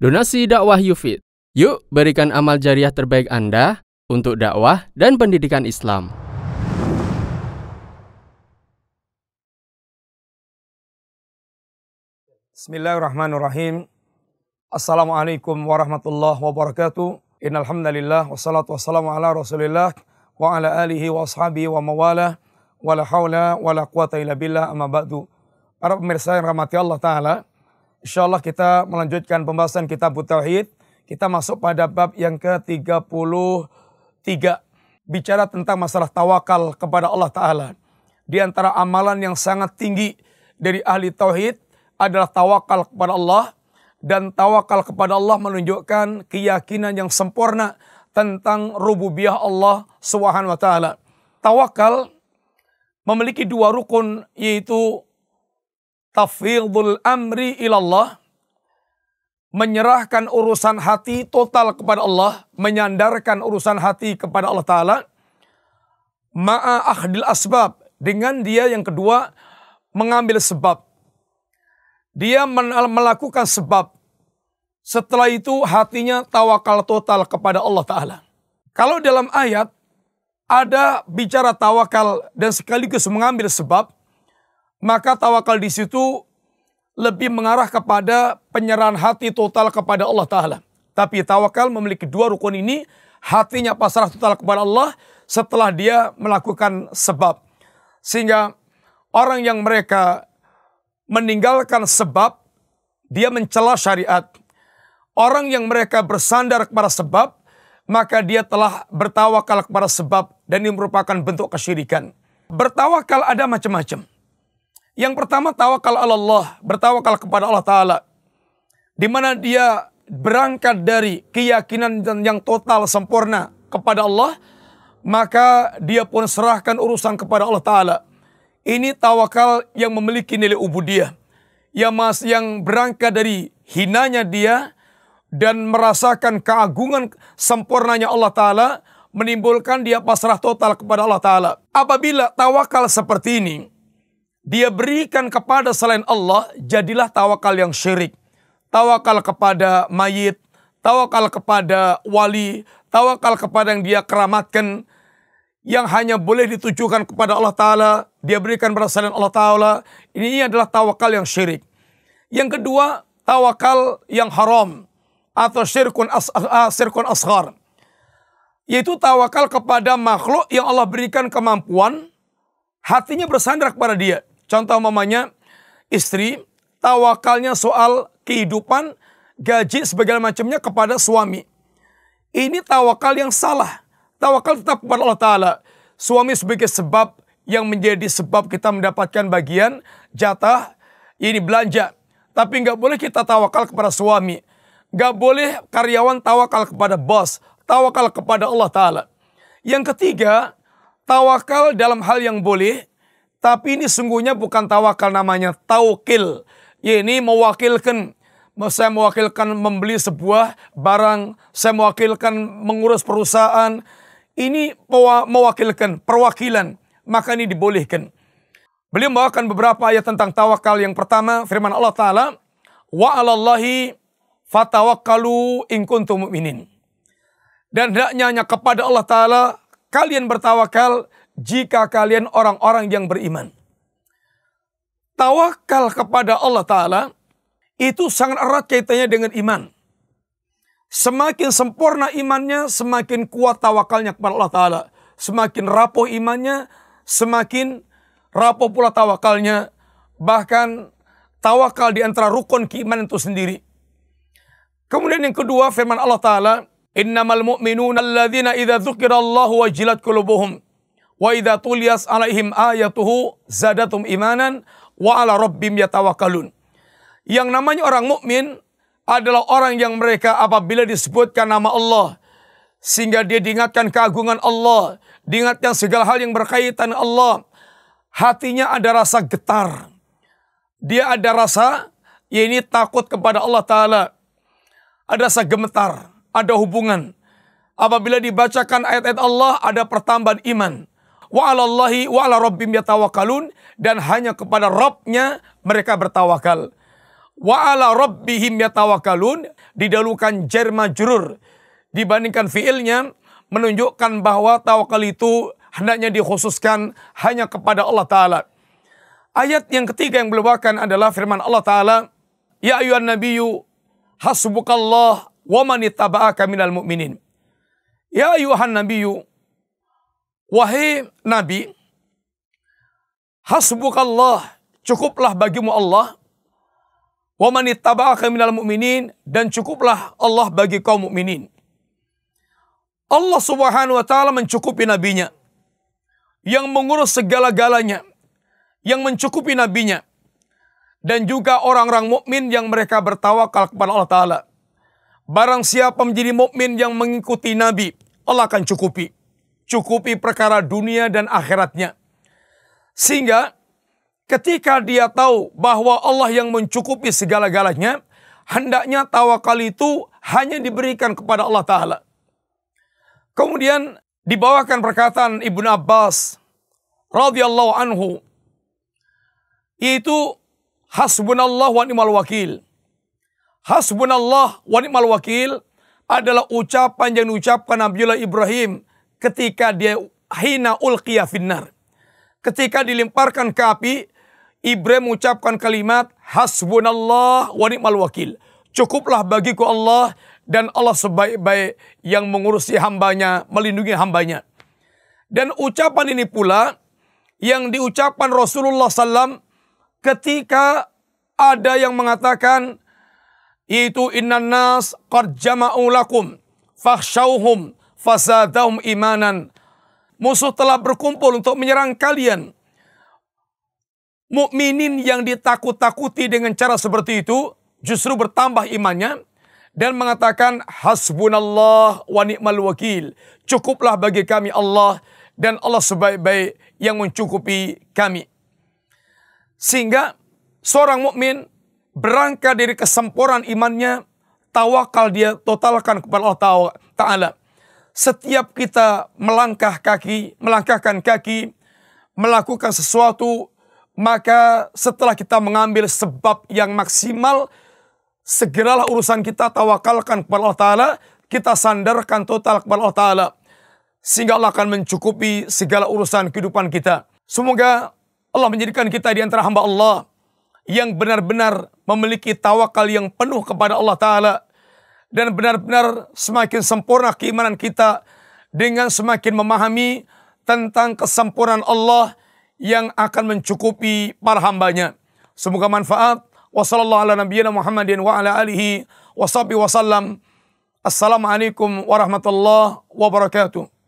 Donasi dakwah Yufid. Yuk berikan amal jariah terbaik Anda untuk dakwah dan pendidikan Islam. Bismillahirrahmanirrahim. Assalamualaikum warahmatullahi wabarakatuh. Innal hamdalillah wassalatu wassalamu ala Rasulillah wa ala alihi wa ashabihi wa mawala wa la haula wa la quwata illa billah amma ba'du. Para pemirsa yang rahmati Allah taala, Insyaallah kita melanjutkan pembahasan kitab Tauhid. Kita masuk pada bab yang ke-33. Bicara tentang masalah tawakal kepada Allah Ta'ala. Di antara amalan yang sangat tinggi dari ahli Tauhid adalah tawakal kepada Allah. Dan tawakal kepada Allah menunjukkan keyakinan yang sempurna tentang rububiyah Allah Subhanahu wa taala. Tawakal memiliki dua rukun yaitu tafwidul amri ilallah menyerahkan urusan hati total kepada Allah, menyandarkan urusan hati kepada Allah Ta'ala, ma'a ahdil asbab, dengan dia yang kedua, mengambil sebab. Dia melakukan sebab. Setelah itu hatinya tawakal total kepada Allah Ta'ala. Kalau dalam ayat, ada bicara tawakal dan sekaligus mengambil sebab, maka tawakal di situ lebih mengarah kepada penyerahan hati total kepada Allah Ta'ala. Tapi tawakal memiliki dua rukun ini, hatinya pasrah total kepada Allah setelah dia melakukan sebab. Sehingga orang yang mereka meninggalkan sebab, dia mencela syariat. Orang yang mereka bersandar kepada sebab, maka dia telah bertawakal kepada sebab dan ini merupakan bentuk kesyirikan. Bertawakal ada macam-macam. Yang pertama tawakal Allah, bertawakal kepada Allah Ta'ala. Di mana dia berangkat dari keyakinan yang total sempurna kepada Allah, maka dia pun serahkan urusan kepada Allah Ta'ala. Ini tawakal yang memiliki nilai ubudiyah. Yang, mas, yang berangkat dari hinanya dia dan merasakan keagungan sempurnanya Allah Ta'ala menimbulkan dia pasrah total kepada Allah Ta'ala. Apabila tawakal seperti ini, dia berikan kepada selain Allah, jadilah tawakal yang syirik. Tawakal kepada mayit, tawakal kepada wali, tawakal kepada yang dia keramatkan, yang hanya boleh ditujukan kepada Allah Ta'ala, dia berikan pada selain Allah Ta'ala, ini adalah tawakal yang syirik. Yang kedua, tawakal yang haram, atau syirkun, as, ashar. Yaitu tawakal kepada makhluk yang Allah berikan kemampuan, hatinya bersandar kepada dia. Contoh mamanya istri tawakalnya soal kehidupan, gaji segala macamnya kepada suami. Ini tawakal yang salah. Tawakal tetap kepada Allah Ta'ala. Suami sebagai sebab yang menjadi sebab kita mendapatkan bagian jatah ini belanja. Tapi nggak boleh kita tawakal kepada suami. Nggak boleh karyawan tawakal kepada bos. Tawakal kepada Allah Ta'ala. Yang ketiga, tawakal dalam hal yang boleh tapi ini sungguhnya bukan tawakal namanya taukil. Ini mewakilkan saya mewakilkan membeli sebuah barang, saya mewakilkan mengurus perusahaan. Ini mewakilkan perwakilan, maka ini dibolehkan. Beliau membawakan beberapa ayat tentang tawakal. Yang pertama firman Allah Ta'ala, Wa alallahi fatawakkalu in kuntum mu'minin. Dan hendaknya hanya kepada Allah Ta'ala kalian bertawakal jika kalian orang-orang yang beriman. Tawakal kepada Allah Ta'ala itu sangat erat kaitannya dengan iman. Semakin sempurna imannya, semakin kuat tawakalnya kepada Allah Ta'ala. Semakin rapuh imannya, semakin rapuh pula tawakalnya. Bahkan tawakal di antara rukun keimanan itu sendiri. Kemudian yang kedua firman Allah Ta'ala, Innamal mu'minuna alladhina idha dhukirallahu wajilat kulubuhum Wa idza tuliyas alaihim ayatuhu zadatum imanan wa ala rabbim yatawakkalun. Yang namanya orang mukmin adalah orang yang mereka apabila disebutkan nama Allah sehingga dia diingatkan keagungan Allah, diingatkan segala hal yang berkaitan Allah, hatinya ada rasa getar. Dia ada rasa ya ini takut kepada Allah taala. Ada rasa gemetar, ada hubungan. Apabila dibacakan ayat-ayat Allah ada pertambahan iman wa alallahi wa ala rabbim yatawakkalun dan hanya kepada Rabbnya mereka bertawakal. wa ala rabbihim yatawakalun didalukan jar majrur dibandingkan fiilnya menunjukkan bahwa tawakal itu hendaknya dikhususkan hanya kepada Allah Ta'ala. Ayat yang ketiga yang berbawakan adalah firman Allah Ta'ala, Ya ayuhan nabiyyu hasbukallah wa man ittaba'aka minal mu'minin. Ya ayuhan nabiyyu, wahai nabi, hasbukallah, cukuplah bagimu Allah, wa man ittaba'aka minal mu'minin dan cukuplah Allah bagi kaum mukminin. Allah Subhanahu wa taala mencukupi nabinya yang mengurus segala-galanya, yang mencukupi nabinya dan juga orang-orang mukmin yang mereka bertawakal kepada Allah taala. Barang siapa menjadi mukmin yang mengikuti nabi, Allah akan cukupi. Cukupi perkara dunia dan akhiratnya. Sehingga ketika dia tahu bahwa Allah yang mencukupi segala-galanya, hendaknya tawakal itu hanya diberikan kepada Allah Ta'ala. Kemudian dibawakan perkataan Ibnu Abbas radhiyallahu anhu yaitu hasbunallah wa ni'mal wakil. Hasbunallah wa ni'mal wakil adalah ucapan yang diucapkan Nabiullah Ibrahim ketika dia hina ulqiya finnar. Ketika dilemparkan ke api, Ibrahim mengucapkan kalimat hasbunallah wa ni'mal wakil. Cukuplah bagiku Allah dan Allah sebaik-baik yang mengurusi hambanya, melindungi hambanya. Dan ucapan ini pula yang diucapkan Rasulullah SAW ketika ada yang mengatakan yaitu innan nas qad jama'u lakum fakhshawhum fasadahum imanan. Musuh telah berkumpul untuk menyerang kalian mukminin yang ditakut-takuti dengan cara seperti itu justru bertambah imannya dan mengatakan hasbunallah wa ni'mal wakil. Cukuplah bagi kami Allah dan Allah sebaik-baik yang mencukupi kami. Sehingga seorang mukmin berangkat dari kesempurnaan imannya, tawakal dia totalkan kepada Allah Ta'ala. Setiap kita melangkah kaki, melangkahkan kaki, melakukan sesuatu maka setelah kita mengambil sebab yang maksimal, segeralah urusan kita tawakalkan kepada Allah Ta'ala, kita sandarkan total kepada Allah Ta'ala. Sehingga Allah akan mencukupi segala urusan kehidupan kita. Semoga Allah menjadikan kita di antara hamba Allah yang benar-benar memiliki tawakal yang penuh kepada Allah Ta'ala. Dan benar-benar semakin sempurna keimanan kita dengan semakin memahami tentang kesempurnaan Allah yang akan mencukupi para hambanya. Semoga manfaat. Wassalamualaikum warahmatullahi wabarakatuh.